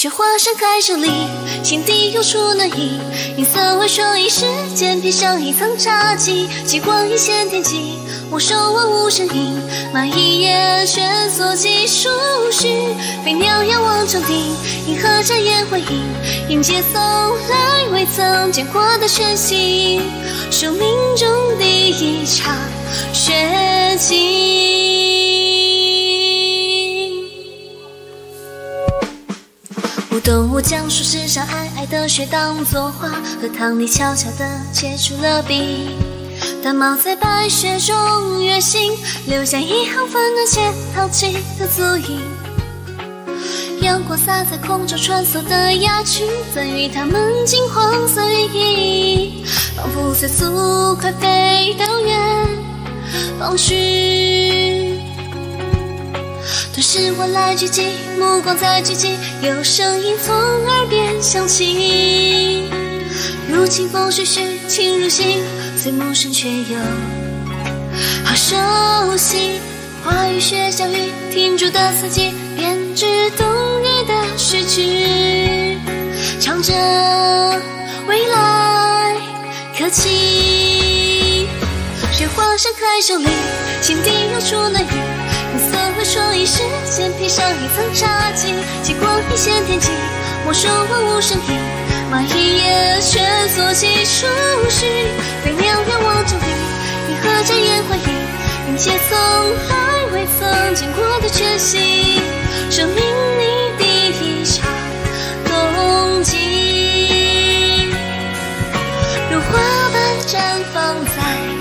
雪花盛开手里，心底涌出暖意。银色微霜，一时间披上一层茶几。极光一线天际，我手万物声音。蚂蚁也蜷缩几数许，飞鸟仰望长堤，银河眨眼回应。迎接送来未曾见过的全新，生命中第一场雪景。舞动我将树枝上皑皑的雪当作花，荷塘里悄悄地结出了冰。大帽在白雪中跃行，留下一行温暖且淘气的足印。阳光洒在空中穿梭的鸦群，赠予它们金黄色羽翼，仿佛飞速快飞到远方去。是我来聚集，目光在聚集，有声音从耳边响起，如清风徐徐，沁入心，最陌生却又好熟悉。花雨雪小雨，停住的四季，编织冬日的序曲，唱着未来可期。雪花盛开手里，心底涌出暖意。一时间披上一层纱巾，极光一线天际，没收万物声音。蚂蚁也蜷缩几处许，飞鸟仰望着你，银河眨眼回应，迎接从来未曾见过的全新，生命里第一场冬季，如花瓣绽放在。